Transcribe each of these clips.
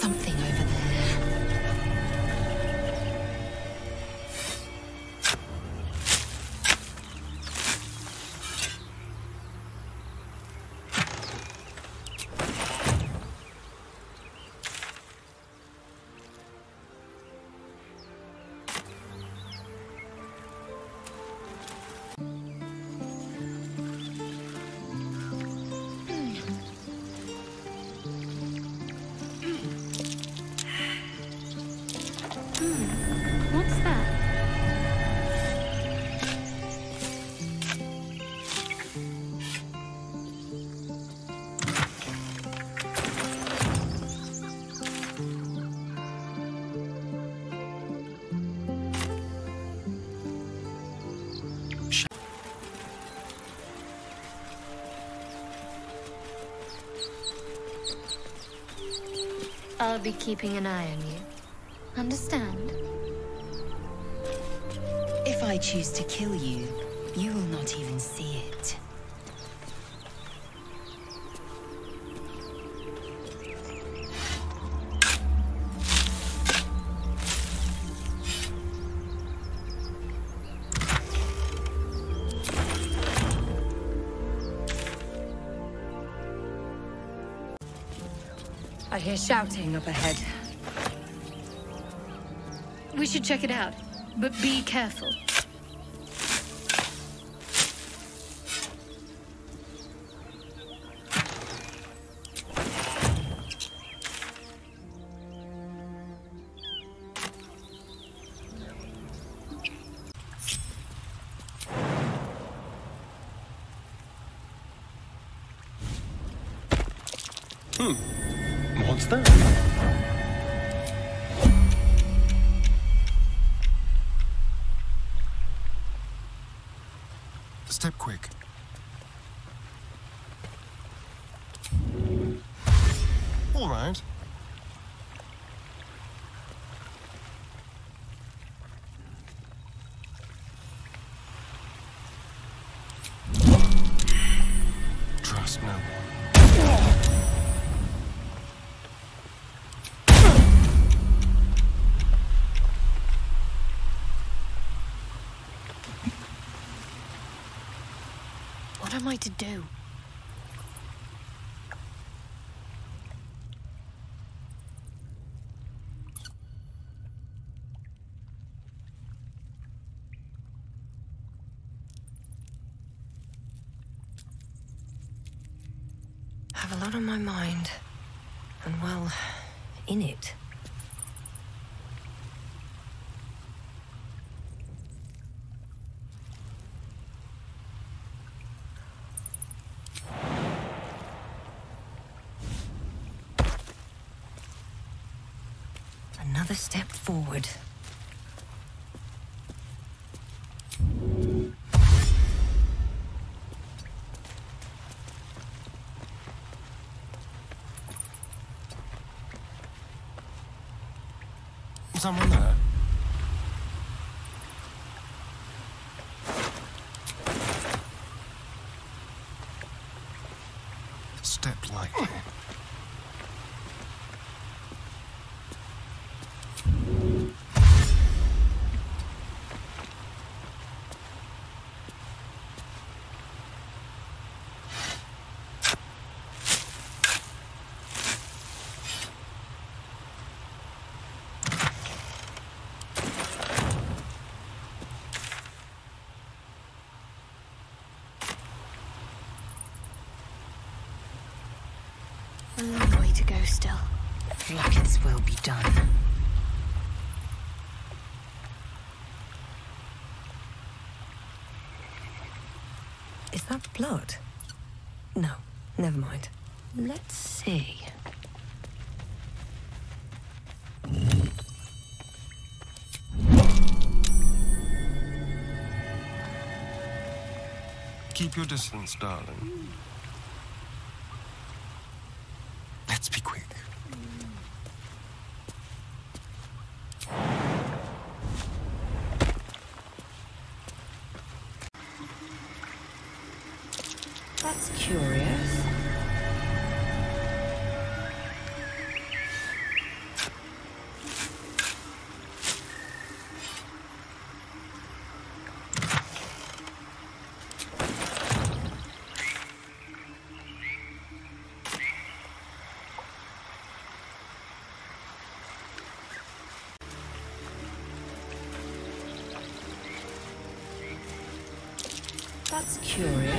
something I'll be keeping an eye on you. Understand? If I choose to kill you, you will not even see it. Hear shouting up ahead. We should check it out, but be careful. Step quick. All right. I to do? have a lot on my mind. And well, in it. Another step forward. Someone there. Step lightly. A long way to go still. Lockets will be done. Is that blood? No, never mind. Let's see. Keep your distance, darling. That's curious. That's curious.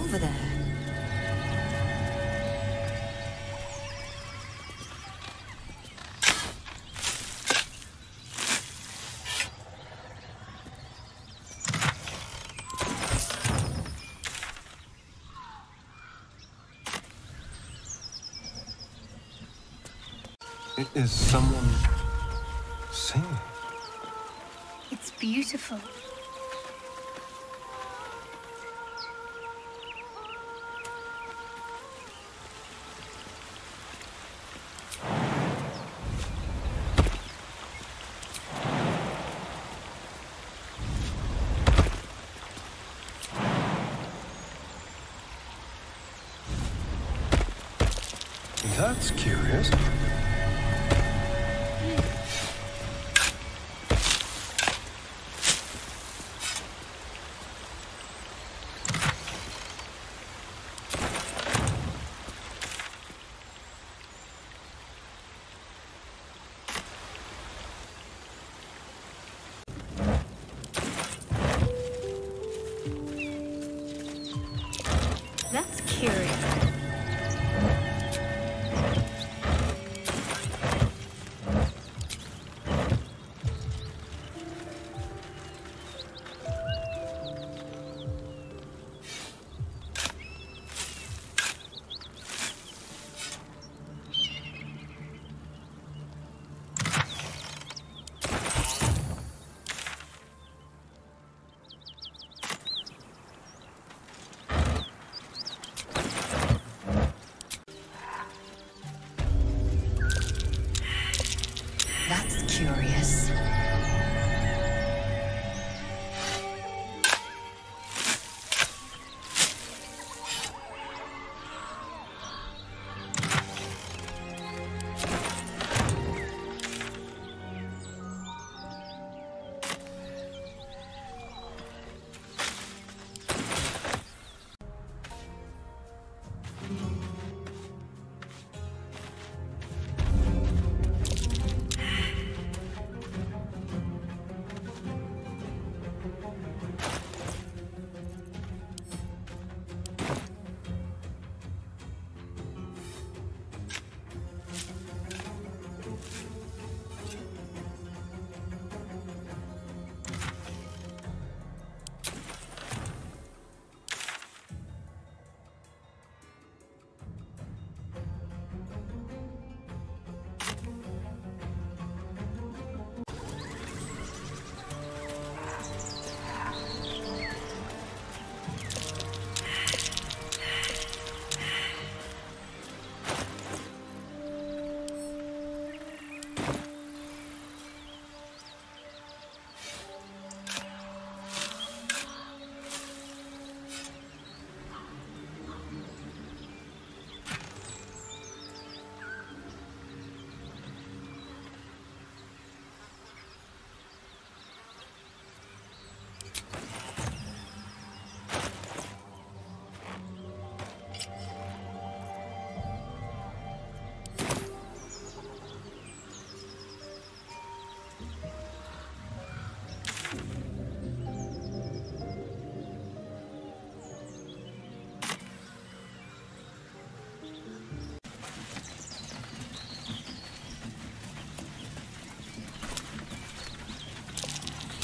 Over there. It is someone singing. It's beautiful.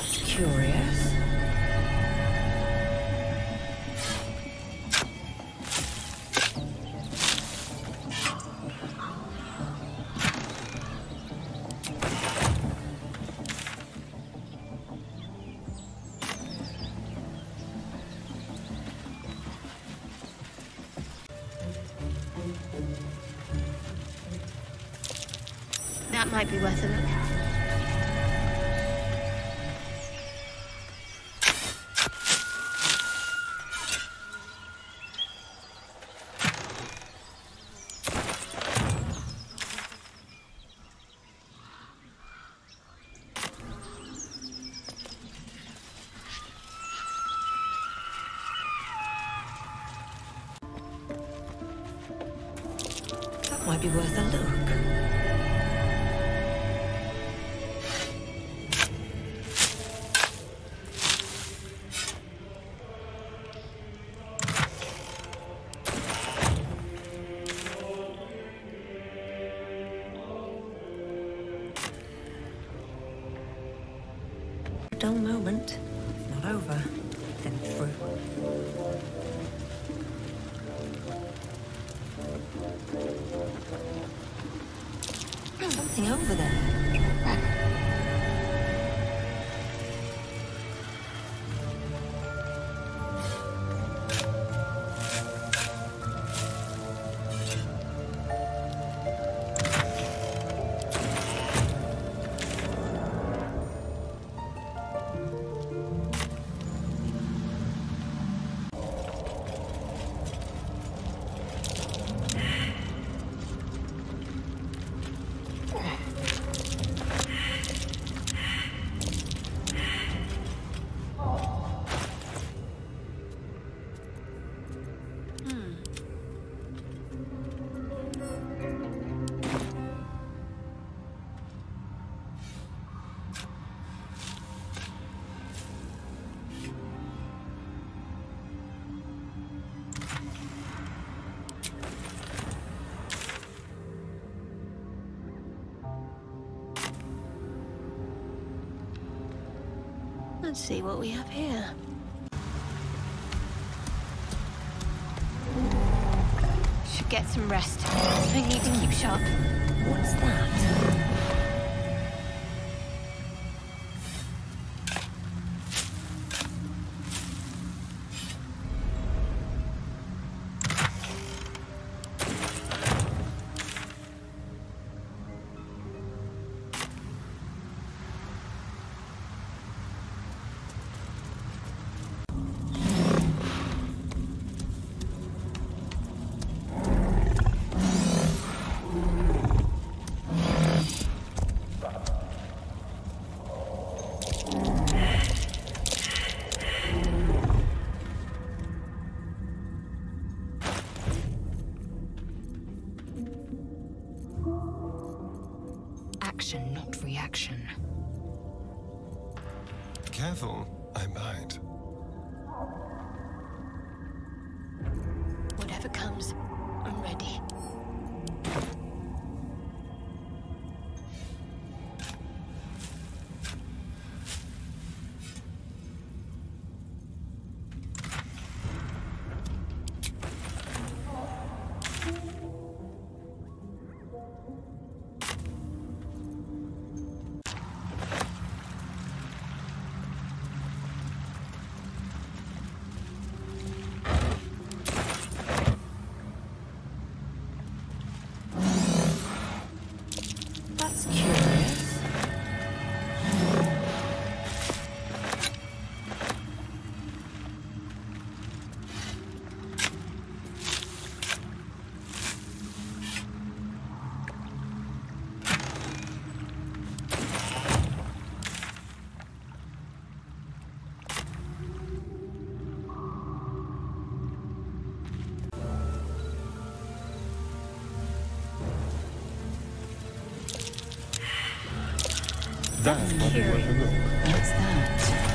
That's curious. That might be worth a look. Dull moment. Not over. Then through. Something over there. Let's see what we have here. Should get some rest. I need to keep sharp. What's that? Look. What's that?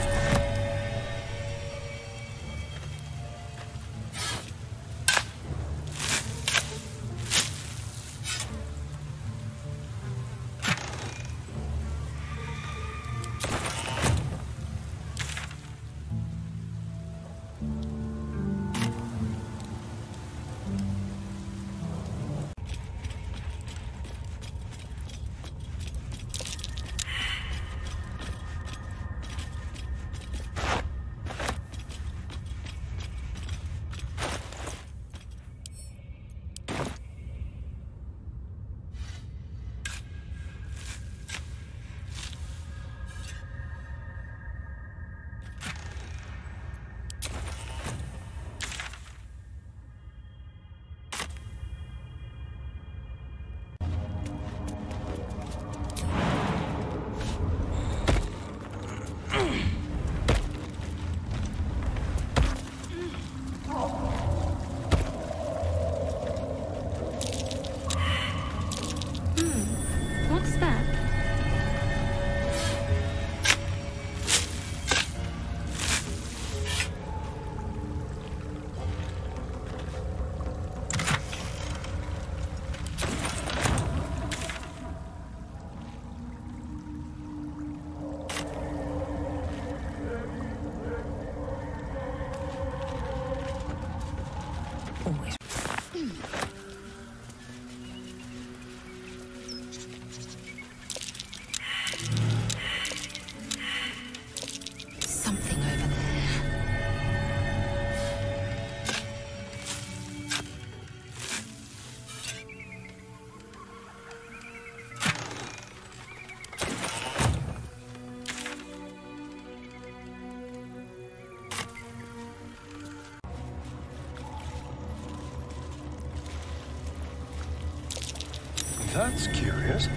That's curious.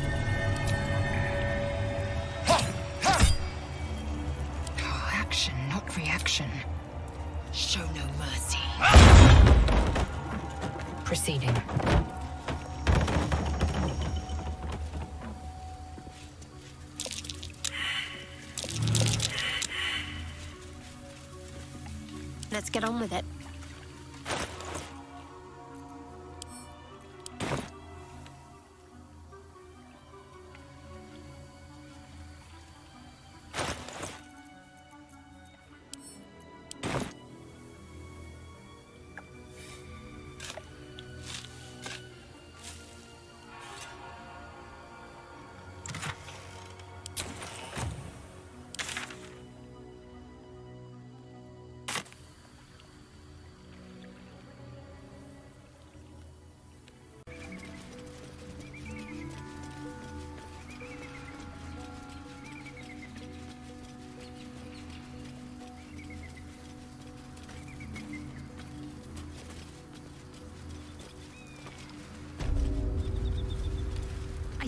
Oh, action, not reaction. Show no mercy. Proceeding. Let's get on with it.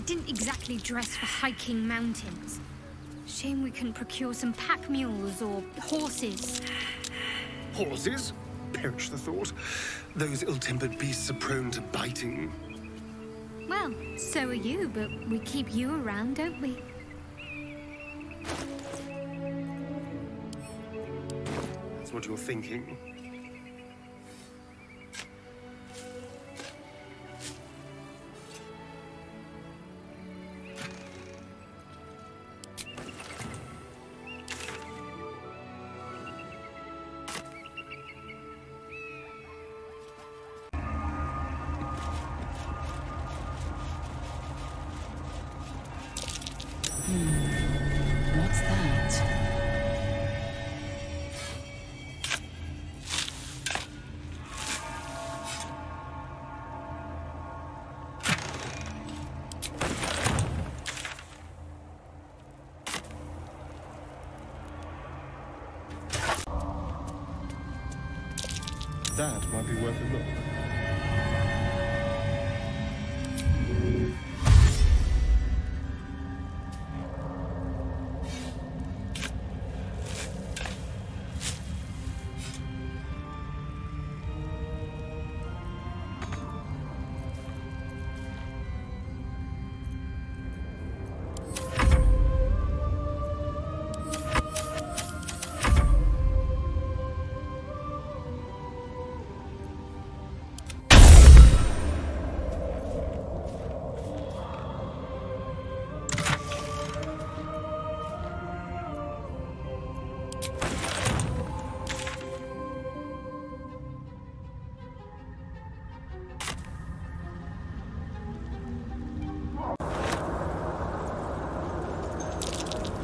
Didn't exactly dress for hiking mountains. Shame we couldn't procure some pack mules or horses. Horses? Perish the thought. Those ill-tempered beasts are prone to biting. Well, so are you, but we keep you around, don't we? That's what you're thinking. Be worth a look.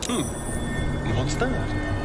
Hmm. What's that?